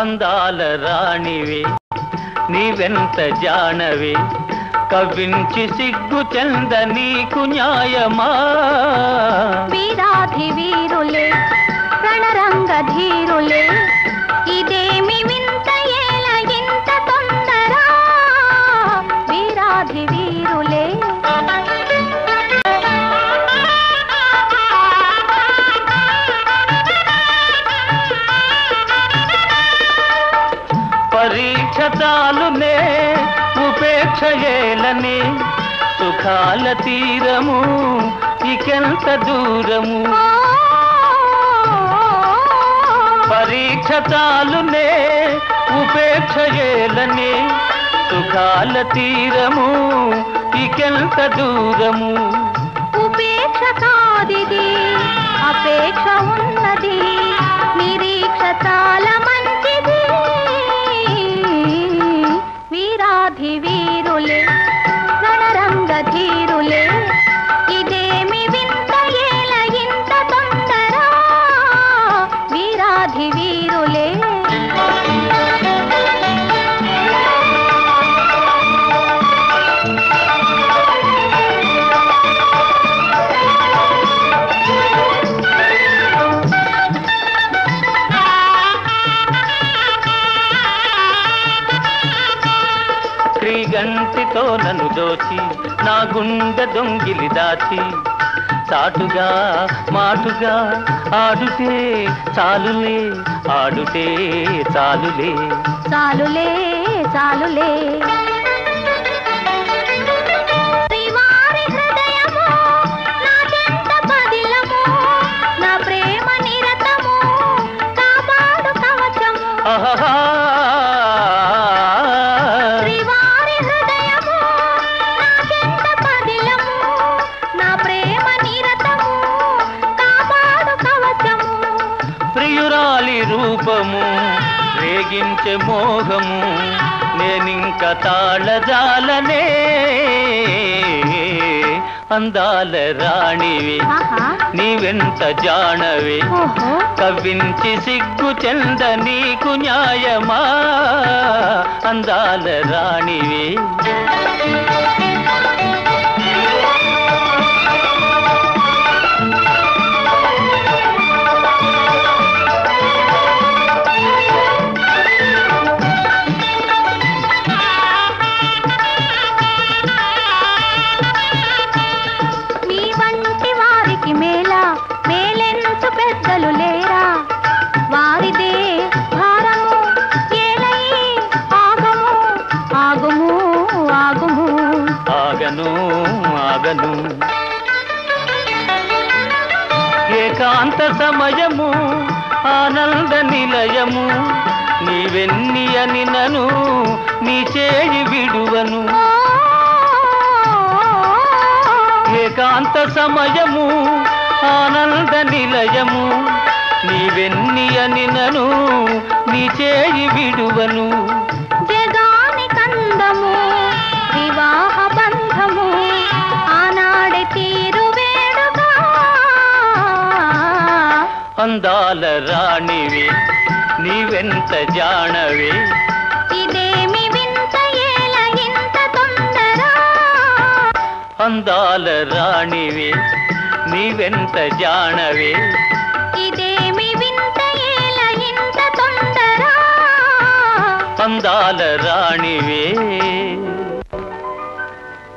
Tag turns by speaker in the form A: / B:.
A: అందాల రాణివే నీవెంత జానవే. కవించి సిగ్గు చెంద నీకు న్యాయమా?
B: వీరాధి వీరులే రణరంగ ధీరులే ఇదేమి వింత ఏల ఇంత తొందరా? వీరాధి వీరులే.
A: చాలునే ఉపేక్షయేలని సుఖాల తీరము ఇకెంత దూరము? పరీక్ష చాలునే ఉపేక్షయేలని సుఖాల తీరము ఇకెంత దూరము?
B: ఉపేక్ష కాదిది అపేక్ష ఉన్నది నిరీక్ష చాలా వీరులే.
A: క్రీగంటితో నన్ను దోచి నా గుండె దొంగిలి దాచి చాటుగా మాటుగా ఆడుతే చాలులే ఆడుతే చాలులే.
B: చాలులే చాలులే.
A: రూపము రేగించే మోహము నేనింక తాళజాలనే. అందాల రాణివి నీవెంత జానవే. కవ్వించి సిగ్గు చెంద నీకు న్యాయమా? అందాల రాణివే. ఆగను ఆగను ఏకాంత సమయము ఆనంద నిలయము నీవెన్ని అని నను నీ చేయి విడువను. ఏకాంత సమయము ఆనంద నిలయము నీవెన్ని అని నను నీ చేయి విడువను. అందాల రాణివి నీవెంత జానవే
B: ఇదేమి వింత ఏల ఇంత తొందర
A: అందాల రాణివి నీవెంత జానవే
B: ఇదేమి వింత ఏల ఇంత తొందర
A: అందాల రాణివే